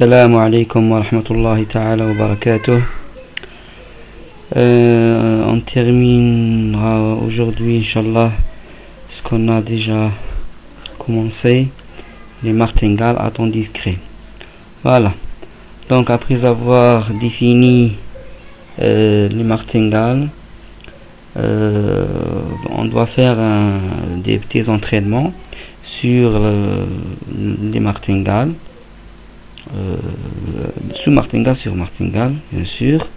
Alaikum wa rahmatullahi ta'ala wa barakatuh. Euh, on terminera aujourd'hui, Inch'Allah, ce qu'on a déjà commencé, les martingales à temps discret. Voilà. Donc, après avoir défini euh, les martingales, euh, on doit faire des petits entraînements sur les martingales. Euh, sous martingale sur martingale, bien sûr.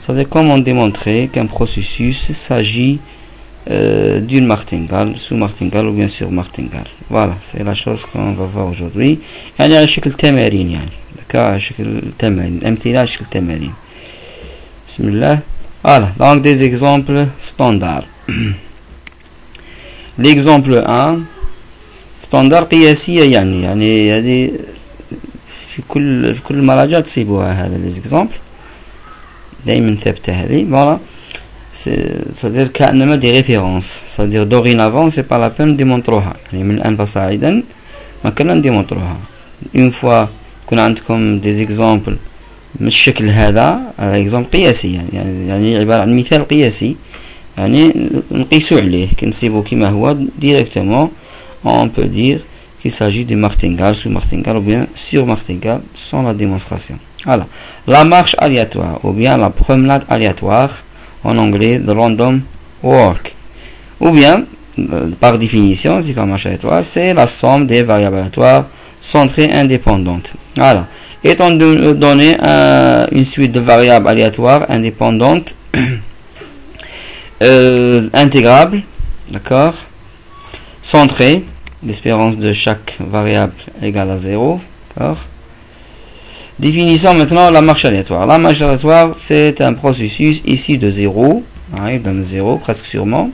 Ça veut comment démontrer qu'un processus s'agit euh, d'une martingale, sous martingale ou bien sur martingale. Voilà, c'est la chose qu'on va voir aujourd'hui. يعني على شكل تمارين يعني d'accord على شكل تمارين أمثلة على شكل تمارين بسم الله voilà donc des exemples standards l'exemple 1 standard قياسية يعني يعني هذه في كل في كل المراجع تصيبوها هذا ليزيكزامبل دائما ثابتة هذه. فوالا c'est-à-dire كأنما دي ريفيرونس c'est-à-dire dorénavant c'est pas la peine ديمونطروها يعني من الآن فصاعدا ما كنا نديمونطروها اون فوا يكون عندكم دي زيكزامبل من الشكل هذا اكزامبل قياسي. يعني يعني عبارة عن مثال قياسي. يعني نقيسو عليه. كنسيبو كيما هو ديريكتومون on peut dire qu'il s'agit de martingale, sous martingale ou bien sur martingale sans la démonstration. Voilà. La marche aléatoire ou bien la promenade aléatoire en anglais de random walk. Ou bien, euh, par définition, c'est comme marche aléatoire, c'est la somme des variables aléatoires centrées indépendantes. Voilà. Étant donné euh, une suite de variables aléatoires indépendantes euh, intégrables, d'accord, centrées, l'espérance de chaque variable égale à 0. Définissons maintenant la marche aléatoire. La marche aléatoire, c'est un processus ici de 0, arrive dans 0 presque sûrement,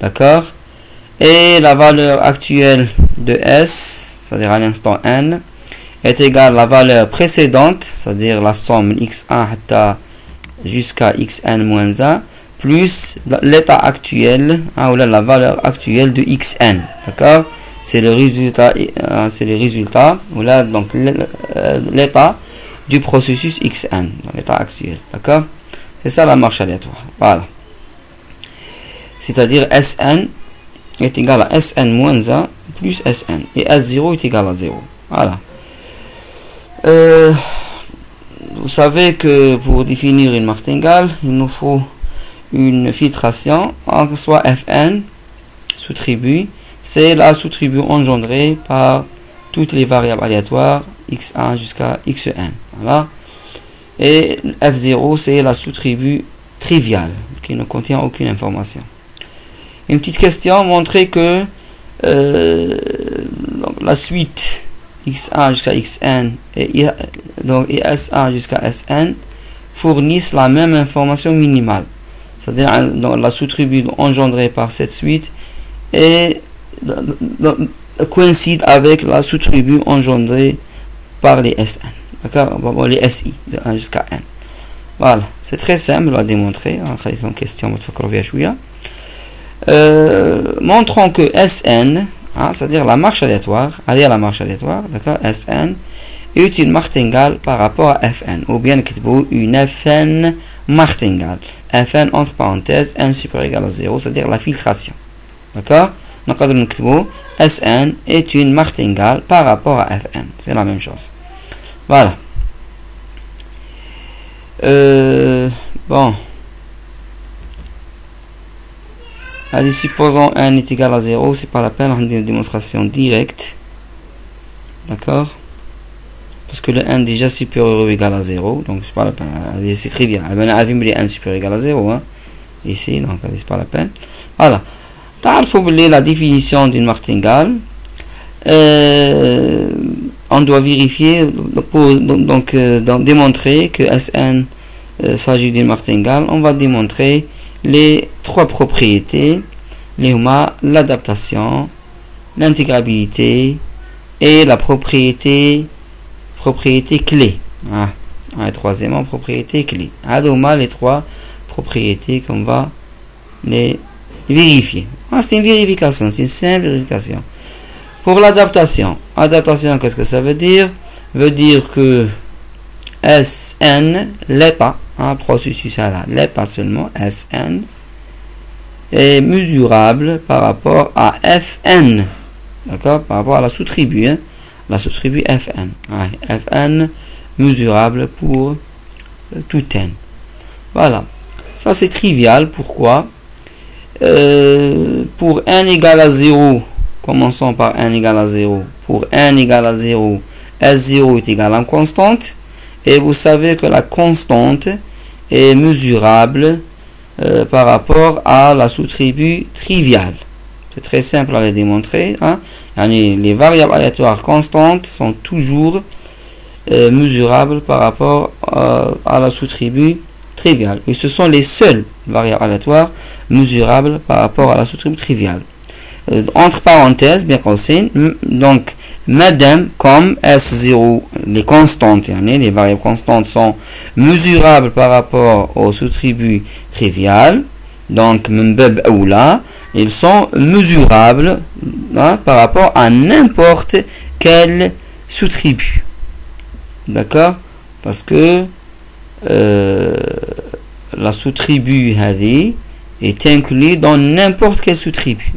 d'accord? Et la valeur actuelle de S, c'est-à-dire à, l'instant n, est égale à la valeur précédente, c'est-à-dire la somme x1 jusqu'à xn-1, plus l'état actuel, hein, ou la valeur actuelle de xn, d'accord? C'est le résultat, euh, c'est le résultat, voilà donc l'état du processus xn, l'état actuel, d'accord? C'est ça la marche aléatoire, voilà. C'est-à-dire Sn est égal à Sn moins 1 plus Sn, et S0 est égal à 0, voilà. Euh, vous savez que pour définir une martingale, il nous faut une filtration, en soit Fn sous-tribu c'est la sous-tribu engendrée par toutes les variables aléatoires x1 jusqu'à xn. Voilà. Et f0, c'est la sous-tribu triviale qui ne contient aucune information. Une petite question montrer que euh, la suite x1 jusqu'à xn et, donc, et s1 jusqu'à sn fournissent la même information minimale. C'est-à-dire la sous-tribu engendrée par cette suite est coïncide avec la sous-tribu engendrée par les SN. D'accord? Les SI, de 1 jusqu'à N. Voilà, c'est très simple à démontrer. En question, euh, montrons que SN, hein, c'est-à-dire la marche aléatoire, aller à la marche aléatoire, d'accord? SN est une martingale par rapport à FN, ou bien une FN martingale. FN entre parenthèses, N supérieur égal à 0, c'est-à-dire la filtration. D'accord? نقدر نكتبو Sn est une martingale par rapport à Fn. C'est la même chose. Voilà. Euh, bon. Allez, supposons n est égal à 0, c'est pas la peine, on a une démonstration directe. D'accord Parce que le n déjà supérieur ou égal à 0, donc c'est pas la peine. C'est très bien. On a vu n supérieur ou égal à 0, hein. Ici, donc c'est pas la peine. Voilà. تعرفوا la définition d'une martingale euh, on doit vérifier pour donc, euh, démontrer que Sn euh, s'agit d'une martingale on va démontrer les trois propriétés les l'adaptation l'intégrabilité et la propriété propriété clé ah, ah troisièmement propriété clé les trois propriétés qu'on va les vérifier. Ah, c'est une vérification, c'est une simple vérification. Pour l'adaptation, adaptation, qu'est-ce que ça veut dire? Veut dire que Sn, l'état, un processus à seulement, Sn, est mesurable par rapport à Fn. D'accord? Par rapport à la sous-tribu. Hein? La sous-tribu Fn. Fn mesurable pour euh, tout n. Voilà. Ça c'est trivial. Pourquoi? Euh, Pour n égale à 0, commençons par n égale à 0. Pour n égale à 0, S0 est égal à une constante. Et vous savez que la constante est mesurable euh, par rapport à la sous-tribu triviale. C'est très simple à le démontrer. Hein. Les variables aléatoires constantes sont toujours euh, mesurables par rapport euh, à la sous-tribu triviale. Et ce sont les seules variables aléatoires mesurables par rapport à la sous-tribu triviale. entre parenthèses, bien donc Madame, comme S0, les constantes, les variables constantes sont mesurables par rapport aux sous-tribus triviales, donc ou là, ils sont mesurables hein, par rapport à n'importe quelle sous-tribu. D'accord? Parce que euh, la sous-tribu est inclus dans n'importe quelle sous-tribu.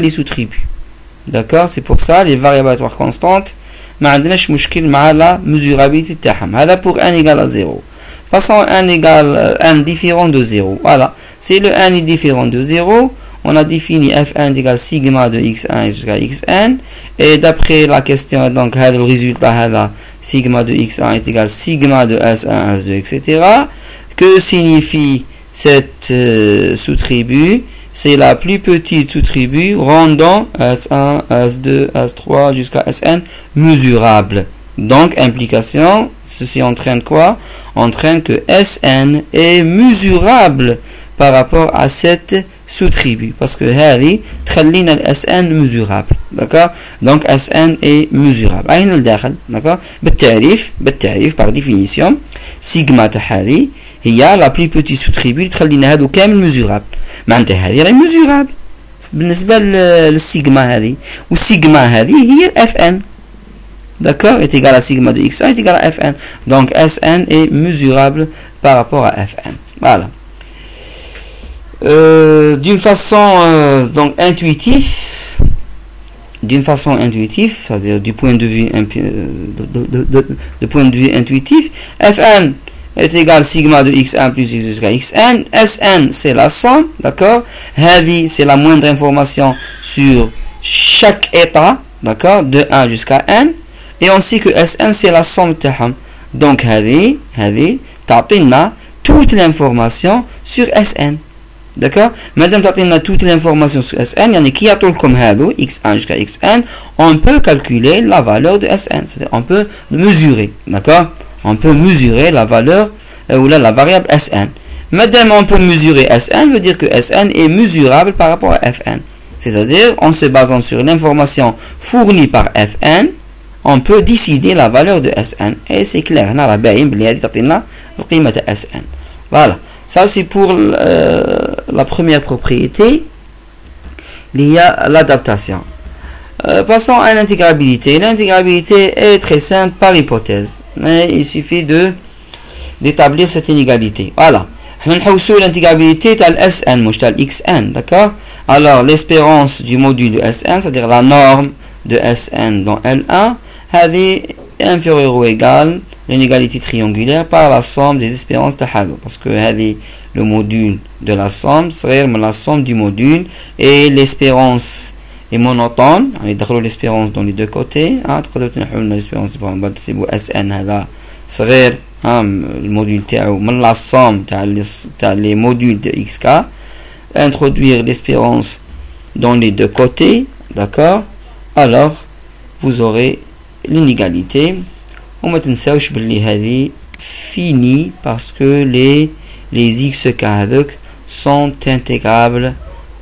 les sous-tribus. D'accord? C'est pour ça les variabatoires constantes. la mesurabilité pour 1 égale à 0. Passons 1 égale euh, 1 différent de 0. Voilà. C'est le 1 est différent de 0. On a défini f1 égale sigma de x1 jusqu'à xn. Et d'après la question, donc, le résultat, sigma de x1 est égal sigma de s1, s2, etc. Que signifie cette euh, sous-tribu c'est la plus petite sous-tribu rendant S1, S2, S3 jusqu'à Sn mesurable. Donc, implication, ceci entraîne quoi Entraîne que Sn est mesurable par rapport à cette sous-tribu. Parce que هذه تخلينا Sn mesurable. D'accord Donc, Sn est mesurable. أين الداخل D'accord بالتعريف بالتعريف par définition sigma تاع هي la plus petite sous-tribu تخلينا هادو كامل mesurable معناتها هذه راهي ميزورابل بالنسبة للسيجما هذه والسيجما هذه هي الاف ان D'accord est égal à sigma de x1 est égal à fn. Donc Sn est mesurable par rapport à Fn. Voilà. Euh, d'une façon euh, donc intuitive, d'une façon intuitive, c'est-à-dire du point de vue de, de, de, de, point de vue intuitif, Fn est égal sigma de x1 plus x jusqu'à xn. Sn, c'est la somme, d'accord Heavy, c'est la moindre information sur chaque état, d'accord De 1 jusqu'à n. Et ainsi que Sn, c'est la somme تاعهم. Donc, heavy, heavy, تعطينا toute l'information sur Sn. D'accord Madame تعطينا toute l'information sur Sn, يعني كي يعطولكم هذو x1 jusqu'à xn, on peut calculer la valeur de Sn. C'est-à-dire, on peut mesurer, d'accord On peut mesurer la valeur euh, ou la variable Sn. Madame on peut mesurer Sn, veut dire que Sn est mesurable par rapport à Fn. C'est-à-dire, en se basant sur l'information fournie par Fn, on peut décider la valeur de Sn. Et c'est clair. Voilà, ça c'est pour euh, la première propriété. Il y a l'adaptation. Euh, passons à l'intégrabilité. L'intégrabilité est très simple par hypothèse. Mais il suffit de d'établir cette inégalité. Voilà. l'intégrabilité de Sn, Xn, d'accord? Alors, l'espérance du module de Sn, c'est-à-dire la norme de Sn dans L1, est inférieure ou égale l'inégalité triangulaire par la somme des espérances de Halo. Parce que le module de la somme serait la somme du module et l'espérance et monotone يعني دخلوا l'espérance dans les deux côtés ها تقدروا تنحوا لنا l'espérance بعد تسيبوا اس ان هذا صغير ها الموديل تاعو من لا somme تاع تاع لي موديل de xk introduire l'espérance dans les deux côtés d'accord alors vous aurez l'inégalité وما تنساوش باللي هذه fini parce que les les xk هذوك sont intégrables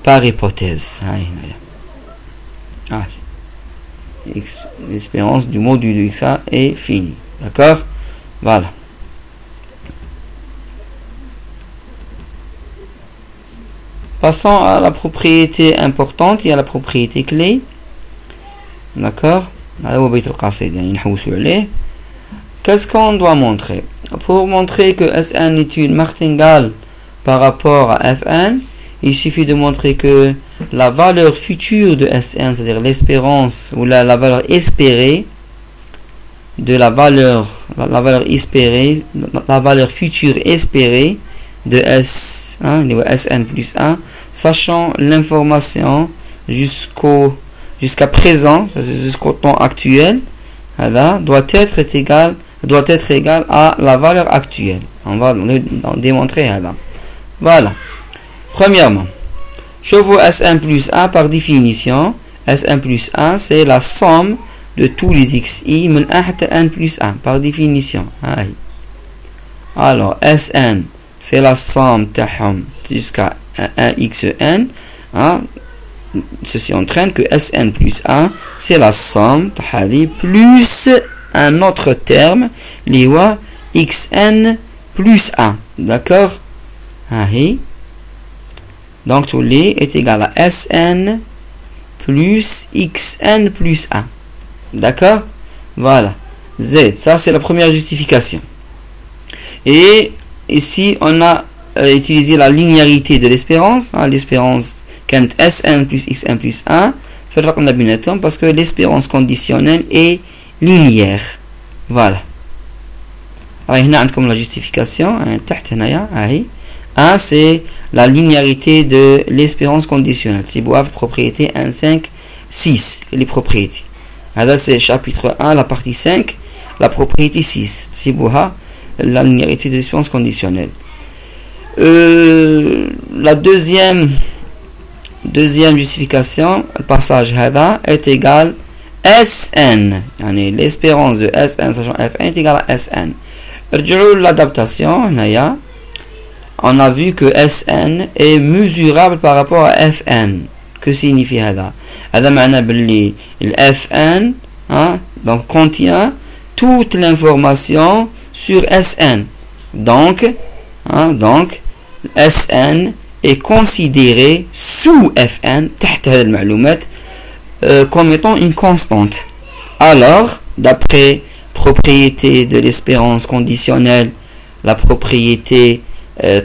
par hypothèse Ah. L'espérance du mot du Duxa est finie. D'accord? Voilà. Passons à la propriété importante et à la propriété clé. D'accord? Qu'est-ce qu'on doit montrer? Pour montrer que Sn est une martingale par rapport à Fn, il suffit de montrer que la valeur future de Sn, c'est-à-dire l'espérance ou la, valeur espérée de la valeur, la, valeur espérée, la, valeur future espérée de S, hein, Sn plus 1, sachant l'information jusqu'au jusqu'à présent, jusqu'au temps actuel, doit être égal doit être égal à la valeur actuelle. On va démontrer. Voilà. Premièrement, chevaux S1 plus 1 par définition, S1 plus 1 c'est la somme de tous les xi من 1 plus 1 par définition. Alors Sn c'est la somme jusqu'à 1 xn. Hein? Ceci entraîne que Sn plus 1 c'est la somme plus un autre terme, l'iwa xn plus 1. D'accord? Donc tout les est égal à Sn plus xn plus 1. D'accord Voilà. Z, ça c'est la première justification. Et ici, on a euh, utilisé la linéarité de l'espérance. Hein, l'espérance quand Sn plus xn plus 1 parce que l'espérance conditionnelle est linéaire. Voilà. Alors, a comme la justification. A, c'est la linéarité de l'espérance conditionnelle. Si vous propriété 1, 5, 6, les propriétés. Alors, c'est chapitre 1, la partie 5, la propriété 6. Si vous la linéarité de l'espérance conditionnelle. Euh, la deuxième, deuxième justification, le passage Hada est égal Sn, l'espérance de Sn sachant Fn est égal à Sn. L'adaptation, on a vu que Sn est mesurable par rapport à Fn. Que signifie ça هذا معناه باللي Fn hein, donc contient toute l'information sur Sn. Donc, hein, donc Sn est considéré sous Fn تحت هذه المعلومات euh, comme étant une constante. Alors, d'après propriété de l'espérance conditionnelle, la propriété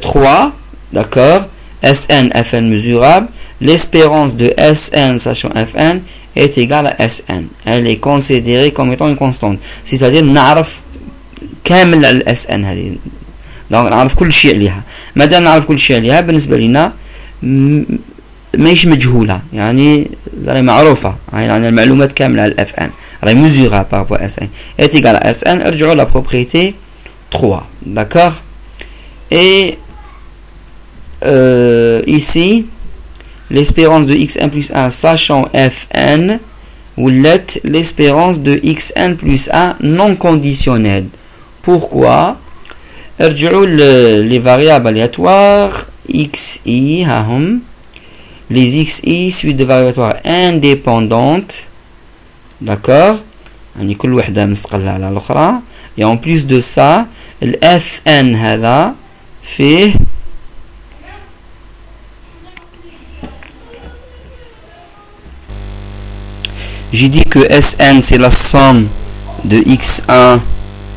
3, euh, d'accord, Sn, Fn mesurable, l'espérance de Sn sachant Fn est égale à Sn. Elle est considérée comme étant une constante. C'est-à-dire, نعرف كامل الSN هذه. Donc, نعرف كل شيء عليها. ما دام نعرف كل شيء عليها بالنسبة لنا ماهيش مجهولة يعني راهي معروفة يعني عندنا المعلومات كاملة على الاف ان راهي ميزورا بارابور اس ان est égal à ان ارجعوا لا propriété 3 d'accord Et euh, ici, l'espérance de xn plus 1 sachant fn, ou l'espérance de xn plus 1 non conditionnelle. Pourquoi? Les variables aléatoires xi, hum, les xi suite de variables indépendantes, d'accord? Et en plus de ça, le fn, j'ai dit que Sn c'est la somme de x1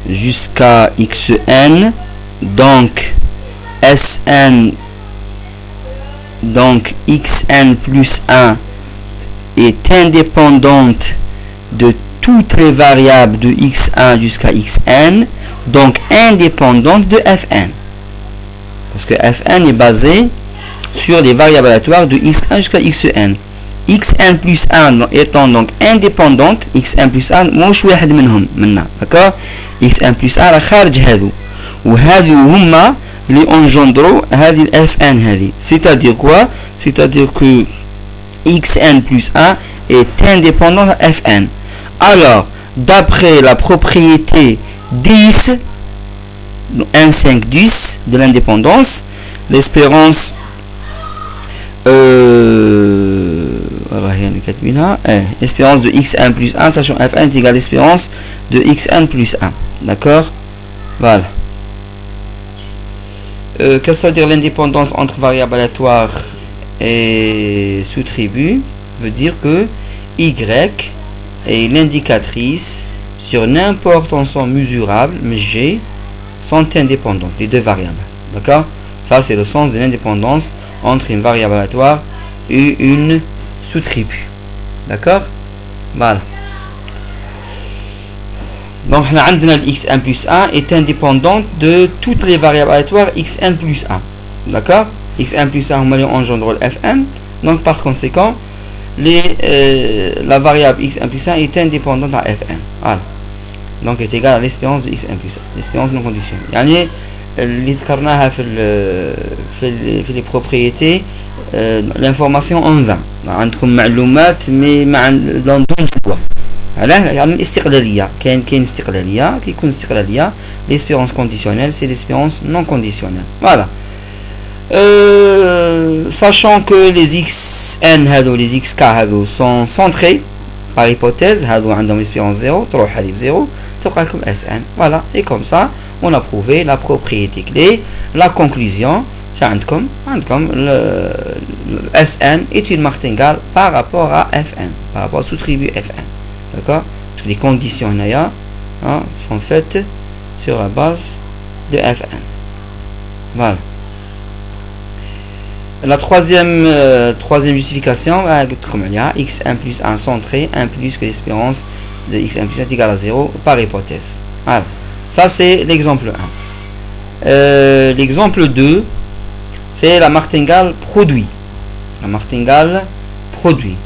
jusqu'à xn. Donc Sn donc xn plus 1 est indépendante de toutes les variables de x1 jusqu'à xn, donc indépendante de fn. Parce que fn est basé sur les variables aléatoires de x1 jusqu'à xn. xn plus 1 étant donc indépendante, xn plus 1 مش واحد منهم منا d'accord xn plus 1 راه خارج هذو وهذو هما les engendrons fn c'est-à-dire quoi c'est-à-dire que xn plus 1 est indépendant de fn alors d'après la propriété 10 1 5 10 de l'indépendance l'espérance euh, espérance de xn plus 1 sachant fn est égal à l'espérance de xn plus 1 d'accord? Voilà. Euh, que ça veut dire l'indépendance entre variables aléatoires et sous-tribu veut dire que y et l'indicatrice sur n'importe ensemble mesurable, mais G, sont indépendantes, les deux variables. D'accord? Ça, c'est le sens de l'indépendance entre une variable aléatoire et une sous-tribu. D'accord? Voilà. Donc, x1 plus 1 est indépendante de toutes les variables aléatoires x1 plus 1. D'accord? x1 plus 1, on engendre le fn. Donc, par conséquent, les, euh, la variable x1 plus 1 est indépendante à fn. Voilà Donc, est égale à l'espérance de x1 plus 1. L'espérance non conditionnelle. يعني اللي ذكرناها في في في les propriétés l'information en vain عندكم معلومات مي ما دون دون علاه يعني الاستقلاليه كاين كاين استقلاليه كيكون استقلاليه l'espérance conditionnelle c'est l'espérance non conditionnelle voilà euh, sachant que les xn هادو les xk هادو sont centrés par hypothèse هادو عندهم espérance 0 تروح حليب 0 تبقى لكم comme SN. Voilà, et comme ça, on a prouvé la propriété clé, la conclusion, comme le, le SN est une martingale par rapport à Fn, par rapport à sous-tribu Fn. D'accord? Toutes les conditions là, hein, sont faites sur la base de Fn. Voilà. La troisième, euh, troisième justification, euh, comme il y a, xn plus 1 centré, 1 plus que l'espérance de x1 plus 1 est égale à 0 par hypothèse. Voilà. Ça, c'est l'exemple 1. Euh, l'exemple 2, c'est la martingale produit. La martingale produit.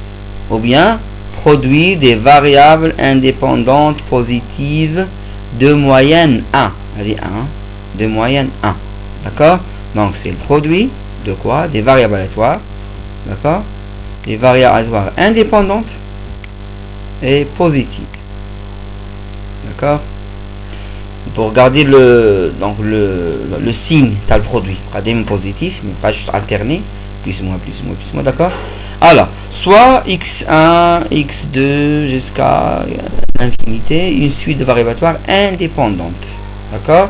Ou bien produit des variables indépendantes positives de moyenne 1. 1. De moyenne 1. D'accord? Donc, c'est le produit de quoi? Des variables aléatoires. D'accord? Des variables aléatoires indépendantes et positives. D'accord Pour regarder le, donc le, le, signe, tu as le produit. Des positif, mais pas juste alterner. Plus, moins, plus, moins, plus, moins. D'accord Alors, soit x1, x2 jusqu'à infinité, une suite de variables indépendantes. D'accord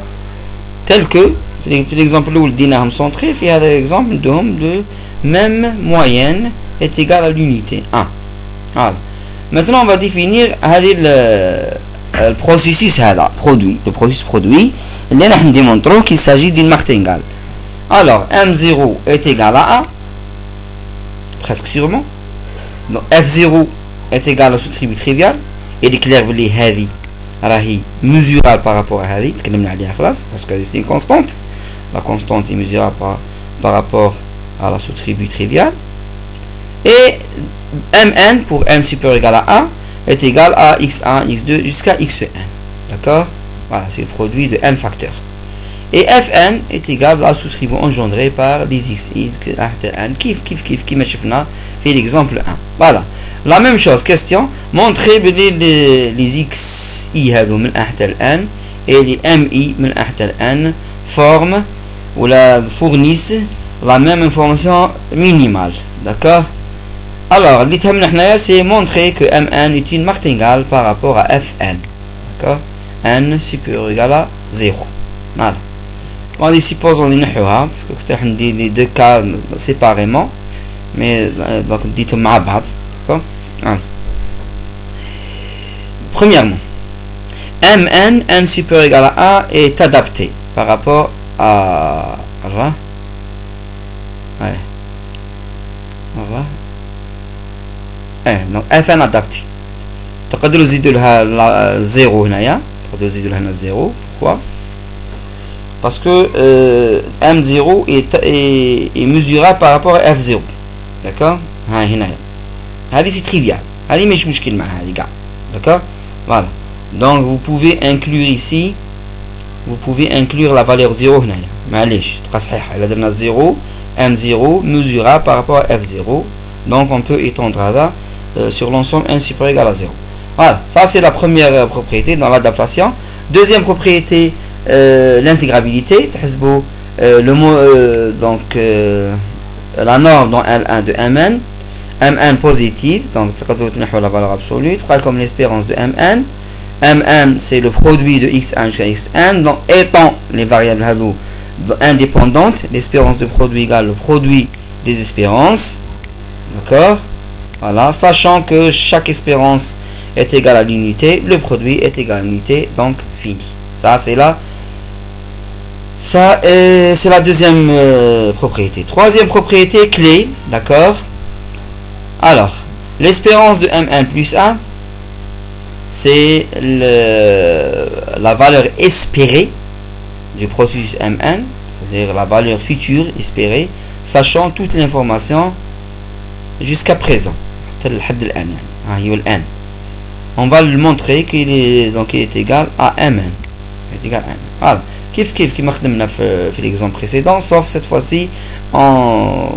Tel que l'exemple où le dyname centré, il y a l'exemple de même moyenne est égal à l'unité 1. Maintenant, on va définir le, processus produit. Le processus produit, nous démontrons qu'il s'agit d'une martingale. Alors, M0 est égal à 1, presque sûrement. Donc, F0 est égal à ce tribut trivial. Et l'éclair est mesurable par rapport à Hadi, parce que c'est une constante la constante est mesurable par, rapport à la sous-tribu triviale. Et Mn pour n supérieur égal à 1 est égal à x1, x2 jusqu'à xn. D'accord? Voilà, c'est le produit de n facteurs. Et Fn est égal à la sous-tribu engendrée par les xi n. Kif, kif, kif, qui fait l'exemple 1. Voilà. La même chose, question. Montrez les, les, les xi n et les mi n forment ou la fournissent la même information minimale. D'accord? Alors, c'est montrer que Mn est une martingale par rapport à Fn. D'accord? N supérieur égal à 0. Voilà. On les supposons les parce que je les deux cas séparément. Mais euh, donc, dites D'accord? Premièrement, Mn, n supérieur ou égal à 1 est adapté par rapport à ra ouais ra ايه دونك اف ان ادابتي تقدروا تزيدوا لها زيرو هنايا تقدروا تزيدوا لها هنا زيرو بوركوا باسكو ام زيرو est mesurable par rapport à f0 d'accord ها هنايا هذه سي تريفيال هذه مش مشكل معها هذه كاع d'accord voilà donc vous pouvez inclure ici vous pouvez inclure la valeur 0 معليش تبقى صحيحه الا درنا 0 m0 mesurable par rapport à f0 donc on peut étendre ça euh, sur l'ensemble 1 supérieur égal à 0 voilà ça c'est la première euh, propriété dans l'adaptation. Deuxième propriété euh, l'intégrabilité euh, le mot donc la norme dans L1 de Mn Mn positive donc la valeur absolue. Comme l'espérance de Mn Mn, c'est le produit de x1 jusqu'à xn. Donc, étant les variables indépendantes, l'espérance de produit égale le produit des espérances. D'accord? Voilà. Sachant que chaque espérance est égal à l'unité, le produit est égal à l'unité, donc fini. Ça, c'est là. Ça, c'est la deuxième euh, propriété. Troisième propriété, clé, d'accord? Alors, l'espérance de Mn plus 1, c'est la valeur espérée du processus Mn, c'est-à-dire la valeur future espérée, sachant toute l'information jusqu'à présent. On va lui montrer qu'il est, donc, il est égal à Mn. est égal à Mn. Voilà. Kif kif qui fait l'exemple précédent, sauf cette fois-ci, on,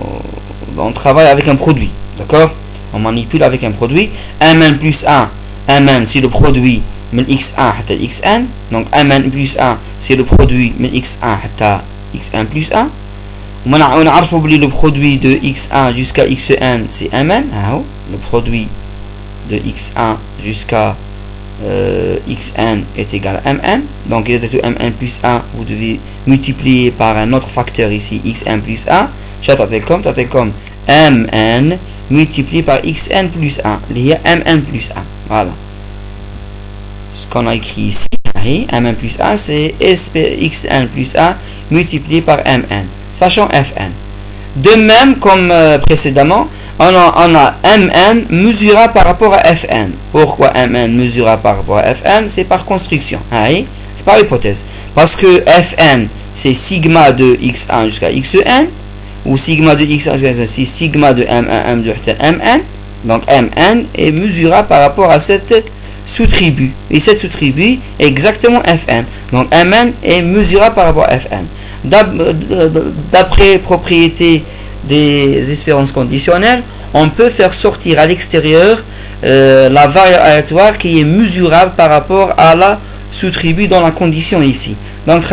on travaille avec un produit. D'accord On manipule avec un produit. Mn plus 1, Mn c'est le produit من x1 حتى xn donc mn plus 1 c'est le produit من x1 حتى xn plus 1 on a le produit de x1 jusqu'à xn, c'est mn. Hein, oh, le produit de x1 jusqu'à euh, xn est égal à mn. Donc, il est de mn plus 1, vous devez multiplier par un autre facteur ici, xn plus 1. J'attendais comme, comme mn multiplié par xn plus 1. Il y a mn plus 1. Voilà. Ce qu'on a écrit ici, mn plus 1, c'est xn plus 1 multiplié par mn sachant fn. De même, comme euh, précédemment, on a, mn mesurable par rapport à fn. Pourquoi mn mesurable par rapport à fn C'est par construction. C'est par hypothèse. Parce que fn, c'est sigma de x1 jusqu'à xn, ou sigma de x1 jusqu'à c'est sigma de m1, m2, mn. Donc mn est mesurable par rapport à cette sous-tribu. Et cette sous-tribu est exactement Fn. Donc Mn est mesurable par rapport à Fn. D'après propriété des espérances conditionnelles, on peut faire sortir à l'extérieur euh, la variable aléatoire qui est mesurable par rapport à la sous-tribu dans la condition ici. Donc,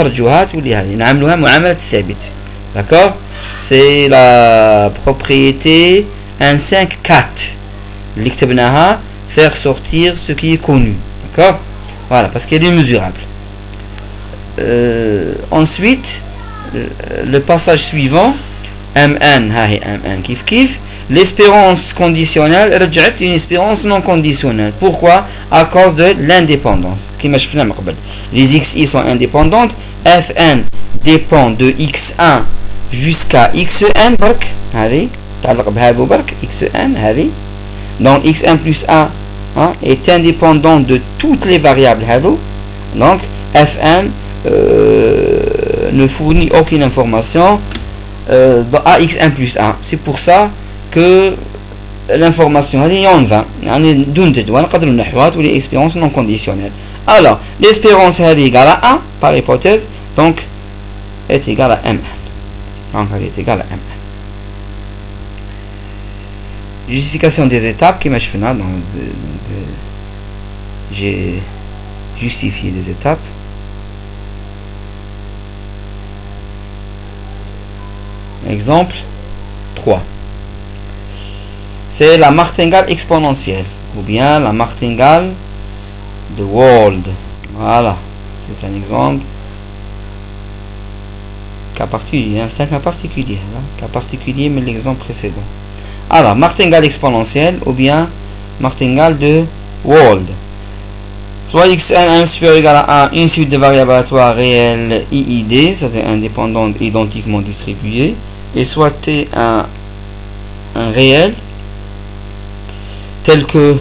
d'accord? C'est la propriété 1.5.4 faire sortir ce qui est connu. D'accord? Voilà, parce qu'elle est mesurable. Euh, ensuite, le passage suivant, mn, mn, kif kif, l'espérance conditionnelle est une espérance non conditionnelle. Pourquoi À cause de l'indépendance. Les xi sont indépendantes, fn dépend de x1 jusqu'à xn برك هذه تعلق بهذا برك xn هذه donc xn plus 1 hein, est indépendant de toutes les variables Donc, Fn euh, ne fournit aucune information euh, dans AX1 plus 1. C'est pour ça que l'information est en vain. expériences non conditionnelles. Alors, l'espérance est égale à 1 par hypothèse, donc est égale à M. Donc, elle est égale à M. Justification des étapes qui m'a donc j'ai justifié les étapes. Exemple 3. C'est la martingale exponentielle ou bien la martingale de World. Voilà, c'est un exemple. Cas particulier, hein. c'est un cas particulier, hein. cas particulier, mais l'exemple précédent. Alors, martingale exponentielle ou bien martingale de World. Soit xn supérieur égal à 1, une suite de variables aléatoires réelles IID, c'est-à-dire indépendantes identiquement distribuées, et soit t un, réel, tel que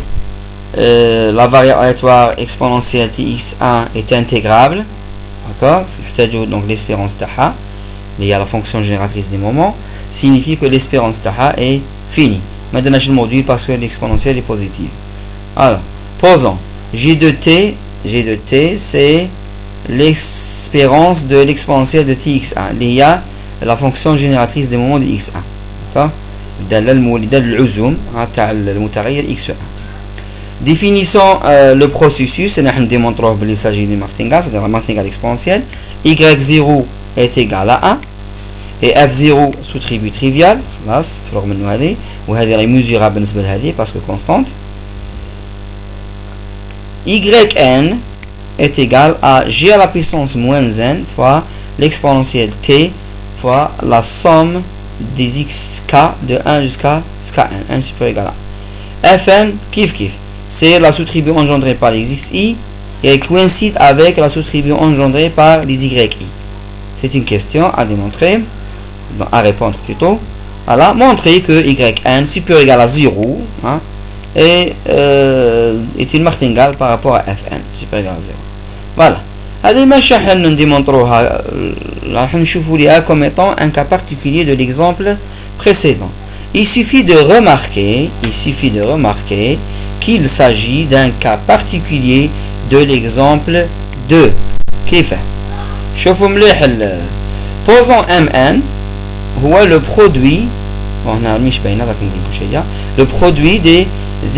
euh, la variable aléatoire exponentielle tx1 est intégrable, d'accord Donc l'espérance taha, liée à la fonction génératrice des moments, signifie que l'espérance taha est finie. Maintenant, je le module parce que l'exponentielle est positive. Alors, posons. J de t, G de t, c'est l'espérance de l'exponentielle de tx1 liée à la fonction génératrice des moments de x1 d'accord? Hein, Définissons euh, le processus, nous démontrons qu'il s'agit du martingale, c'est-à-dire la martingale exponentielle. y0 est égal à 1 et f0 sous-tribu trivial, là, c'est mesurable parce que constante. yn est égal à g à la puissance moins n fois l'exponentielle t la somme des xk de 1 jusqu'à n, 1 supérieur égal à fn, kif kif. c'est la sous-tribu engendrée par les xi et coïncide avec la sous-tribu engendrée par les yi. C'est une question à démontrer, à répondre plutôt. Voilà, montrer que yn supérieur égal à 0 hein, euh, est une martingale par rapport à fn supérieur égal à 0. Voilà. هذه ماشي راح نديمونطروها راح نشوفوا ليها comme étant un cas particulier de l'exemple précédent. Il suffit de remarquer, il suffit de remarquer qu'il s'agit d'un cas particulier de l'exemple 2 كيف شوفوا مليح posons mn هو le produit هنا مش باينه لكن نقول شيء le produit des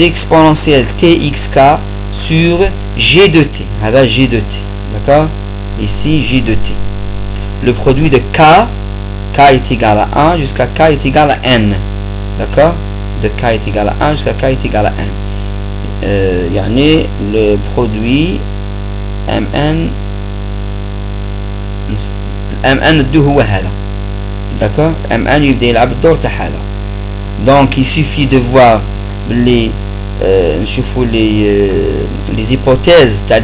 exponentielles txk sur g de t هذا g de t d'accord ici g de t le produit de k k est égal à 1 jusqu'à k est égal à n d'accord de k est égal à 1 jusqu'à k est égal à n euh, يعني le produit mn mn الدو هو هذا d'accord mn يبدا يلعب الدور تاع هذا donc il suffit de voir les euh, les euh, les hypothèses تاع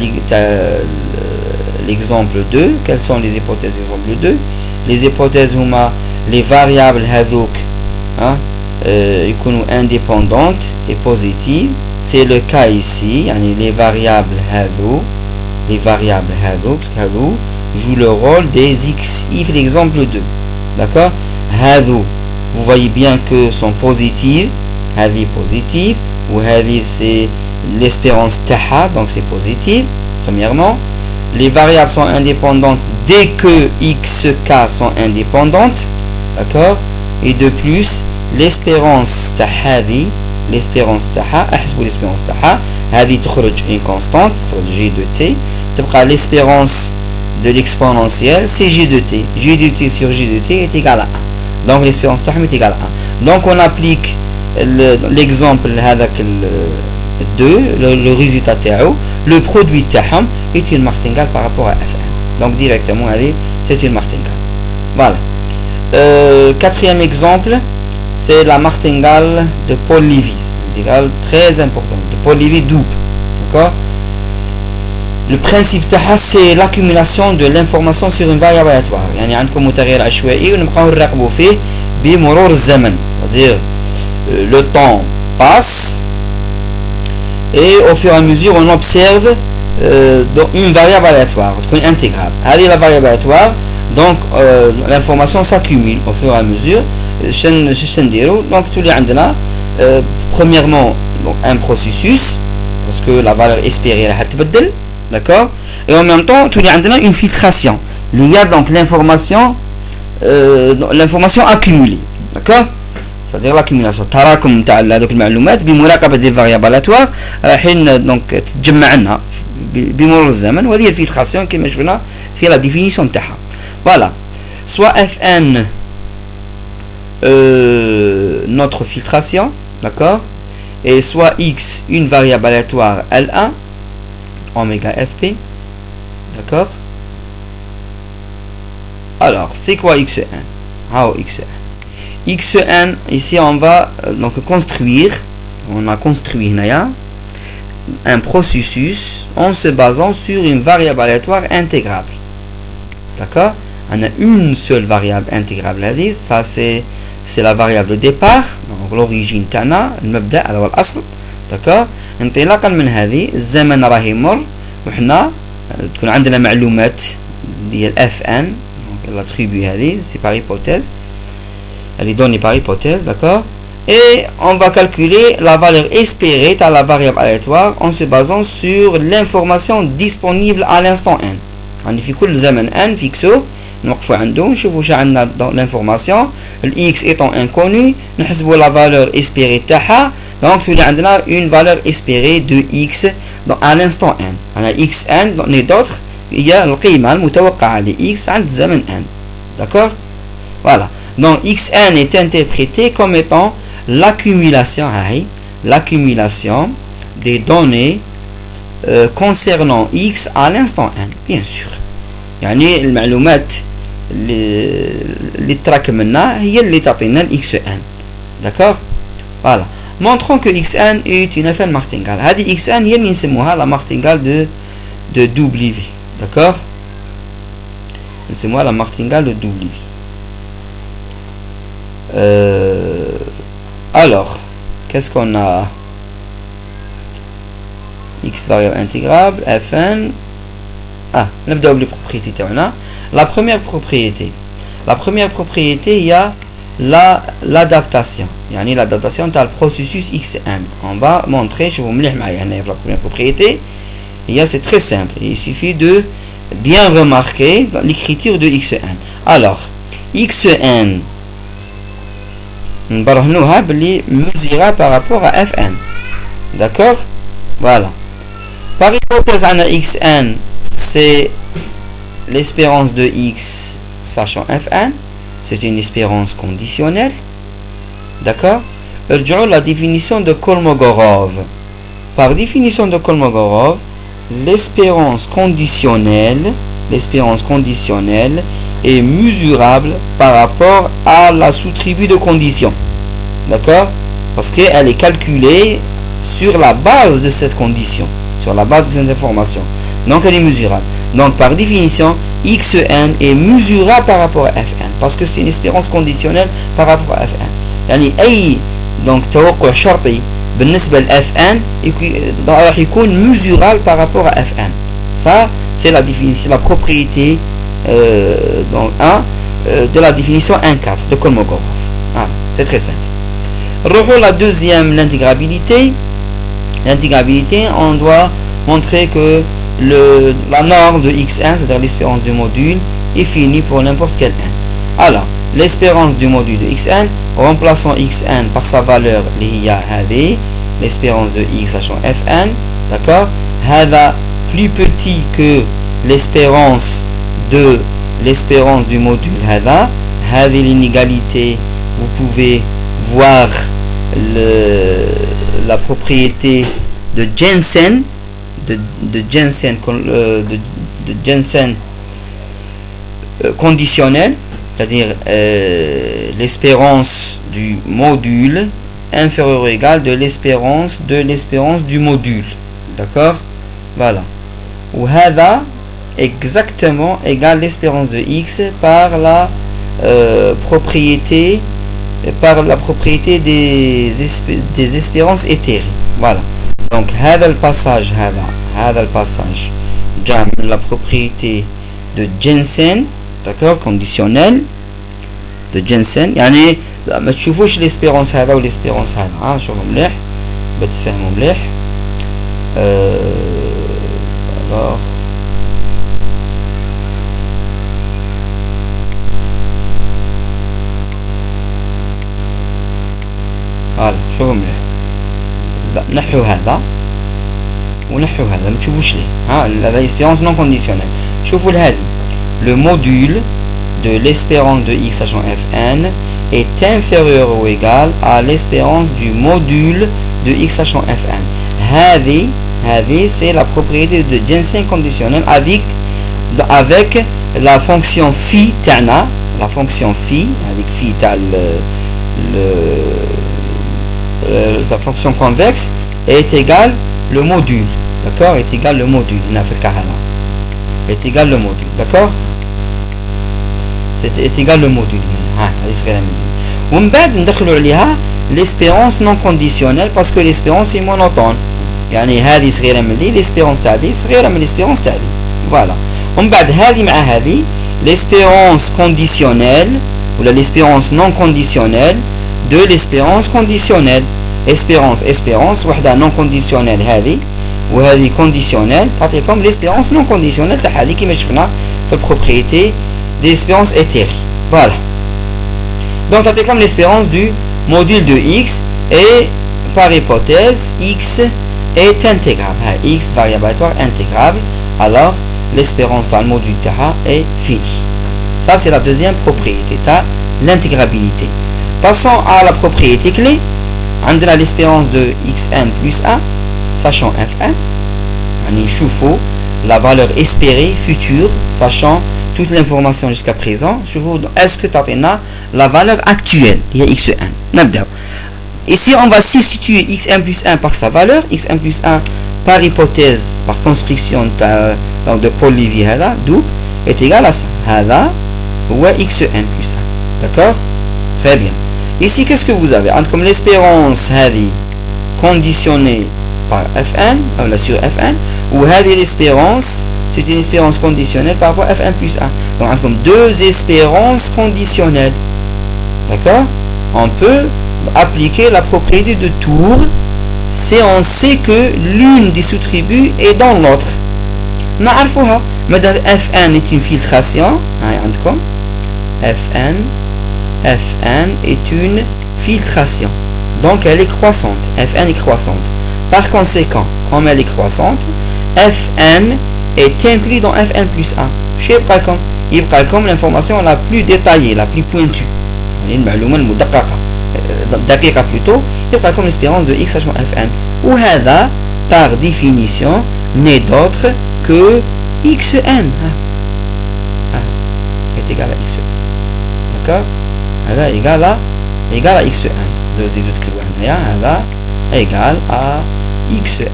l'exemple 2 quelles sont les hypothèses exemple 2 les hypothèses هما les variables هذوك hein, euh, يكونوا indépendantes et positives c'est le cas ici يعني les variables هذو les variables هذوك هذو jouent le rôle des x if l'exemple 2 d'accord هذو vous voyez bien que sont positives هذه positive ou هذه c'est l'espérance taha donc c'est positif premièrement les variables sont indépendantes dès que xk sont indépendantes d'accord et de plus l'espérance tahavi l'espérance taha احسبوا l'espérance taha هذه تخرج une constante g de t تبقى l'espérance de l'exponentielle c'est g de t g de t sur g de t est égal à 1 donc l'espérance taha est égal à 1 donc on applique l'exemple هذاك 2 le, résultat تاعو le produit تاعهم est une martingale par rapport à Fn. Donc directement, c'est une martingale. Voilà. Euh, quatrième exemple, c'est la martingale de Paul Lévy. très important. De Paul Lévy double. D'accord le principe تاعها c'est l'accumulation de l'information sur une variable aléatoire يعني عندكم متغير عشوائي ونبقاو نراقبوا فيه بمرور الزمن c'est-à-dire euh, le temps passe et au fur et à mesure on observe euh, une variable aléatoire, une intégrable. Allez, la variable aléatoire, donc euh, l'information s'accumule au fur et à mesure. Donc, tout les euh, premièrement, donc, un processus, parce que la valeur espérée est d'accord Et en même temps, tout les une filtration. Il y a donc l'information l'information accumulée, d'accord c'est-à-dire l'accumulation التراكم نتاع هذوك المعلومات بمراقبه دي فاريابل الاتوار رايحين دونك تتجمع لنا بمرور الزمن وهذه الفيلتراسيون كما شفنا في لا ديفينيسيون تاعها فوالا سوا اف ان notre filtration d'accord et soit x une variable aléatoire L1 oméga fp d'accord alors c'est quoi xn ah xn xn ici on va euh, donc construire on a construit là un processus en se basant sur une variable aléatoire intégrable. D'accord On a une seule variable intégrable à dire, ça c'est c'est la variable de départ donc l'origine تاعنا المبدا هذا هو الاصل داكور انطلاقا من هذه الزمن راه يمر وحنا تكون عندنا معلومات ديال اف ان دونك لا تريبي هذه سي بار هيبوثيز elle est donnée par hypothèse d'accord et on va calculer la valeur espérée à la variable aléatoire en se basant sur l'information disponible à l'instant n. On fait le zaman n fixo, nous avons dans l'information, x étant inconnu, nous avons la valeur espérée donc nous avons une valeur espérée de x à l'instant n. On a xn, on est d'autres, il y a le qiyma, le x à n. D'accord? Voilà. Donc xn est interprété comme étant l'accumulation l'accumulation des données euh, concernant x à l'instant n bien sûr يعني المعلومات اللي اللي تراك منا هي اللي تعطينا الاكس ان d'accord voilà montrons que xn est une fn martingale هذه xn هي اللي نسموها la martingale de de W d'accord نسموها la martingale de W euh, alors qu'est-ce qu'on a x variable intégrable fn ah نبدأ بالpropriété تاعنا la première propriété la première propriété il y a la l'adaptation يعني l'adaptation le processus xn on va montrer je vous مليح معايا هنا la première propriété il y a c'est très simple il suffit de bien remarquer l'écriture de xn alors xn نبرهنوها باللي mesurable par rapport à fn d'accord voilà par hypothèse à xn c'est l'espérance de x sachant fn c'est une espérance conditionnelle. D'accord la définition de Kolmogorov. Par définition de Kolmogorov, l'espérance conditionnelle, l'espérance conditionnelle est mesurable par rapport à la sous-tribu de condition. D'accord Parce qu'elle est calculée sur la base de cette condition, sur la base de cette information. Donc elle est mesurable. Donc par définition, xn est mesurable par rapport à fn parce que c'est une espérance conditionnelle par rapport à fn يعني اي donc توقع شرطي بالنسبه fn راح يكون mesurable par rapport à fn ça c'est la définition la propriété euh, donc 1 euh, de la définition 1.4 de Kolmogorov. Ah, c'est très simple. Revoyons la deuxième l'intégrabilité. L'intégrabilité on doit montrer que la norme de xn, c'est-à-dire l'espérance du module, est finie pour n'importe quel n. Alors, l'espérance du module de xn, remplaçons xn par sa valeur l'IA l'espérance de x sachant fn, d'accord? Hada plus petit que l'espérance de l'espérance du module Hada, Hadi l'inégalité, vous pouvez voir la propriété de Jensen de, de Jensen, euh, de, de Jensen euh, conditionnel, c'est-à-dire euh, l'espérance du module inférieur ou égal de l'espérance de l'espérance du module. D'accord? Voilà. Ou hada exactement égal l'espérance de x par la propriété par la propriété des, des espérances éthérées. Voilà. Donc, le passage, le passage, la propriété de Jensen, d'accord, conditionnel de Jensen. يعني ما تشوفوش l'espérance هذا والespérance هذا ها شوفوا مليح بتفهموا مليح alors فوالا شوفوا مليح نحو هذا ونحو هذا ما تشوفوش ليه ها هذا espérance non conditionnelle شوفوا لهذه le module de l'espérance de x sachant fn est inférieur ou égal à l'espérance du module de x sachant fn هذه هذه c'est la propriété de Jensen conditionnel avec avec la fonction phi تاعنا la fonction phi avec phi تاع le euh, la fonction convexe est égal le module d'accord est égal le module est égal le module d'accord c'est est égal le module ومن بعد ندخلوا عليها l'espérance non conditionnelle parce que l'espérance est monotone يعني هذه صغيرة من دي l'espérance تاع دي صغيرة من l'espérance تاع دي voilà ومن بعد هذه مع هذه l'espérance conditionnelle ou l'espérance non conditionnelle de l'espérance conditionnelle espérance espérance وحده non conditionnelle هذه وهذه conditionnelle تعطيكم l'espérance non conditionnelle تاع هذه كيما شفنا في propriété d'espérance éthérique voilà donc تعطيكم l'espérance du module de x et par hypothèse x est intégrable x variable aléatoire intégrable alors l'espérance dans le module تاعها est finie ça c'est la deuxième propriété تاع l'intégrabilité Passons à la propriété clé. On a l'espérance de xn plus 1, sachant f1. On chauffe la valeur espérée, future, sachant toute l'information jusqu'à présent. Vous est-ce que tapena la valeur actuelle? Il y a x1. Ici, on va substituer xn plus 1 par sa valeur, xn plus 1 par hypothèse, par construction euh, de Paul Lévy, double, est égal à ça. Hada, ou xn plus 1. D'accord? Très bien. Ici, qu'est-ce que vous avez Comme l'espérance conditionnée par fn, là sur fn, ou l'espérance, c'est une espérance conditionnelle par rapport à fn plus 1. Donc, comme deux espérances conditionnelles. D'accord On peut appliquer la propriété de tour si on sait que l'une des sous-tribus est dans l'autre. Madame fn est une filtration fn fn est une filtration donc elle est croissante fn est croissante par conséquent comme elle est croissante fn est inclus dans fn plus 1 chez il comme l'information la plus détaillée la plus pointue دقيقة plutôt يبقى comme l'espérance de x fn وهذا par définition n'est d'autre que xn ah. est égal à xn d'accord هذا égal à égal à xn نزيدو تكتبوا هنايا هذا égal à xn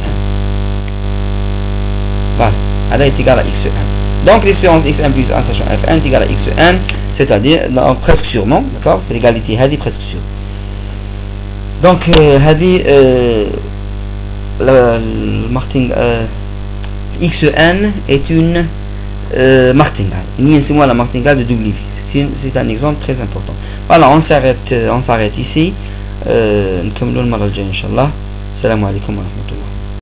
voilà هذا est égal à xn donc l'espérance xn plus 1 sachant fn est égal à xn c'est-à-dire presque sûrement d'accord c'est l'égalité هذه presque sûre donc هذه المارتنغال XN est une euh, martingale. moi la martingale de W. C'est un exemple très important. فوالا اون سارت اون سارت ايسي نكملو المره الجايه ان شاء الله السلام عليكم ورحمه الله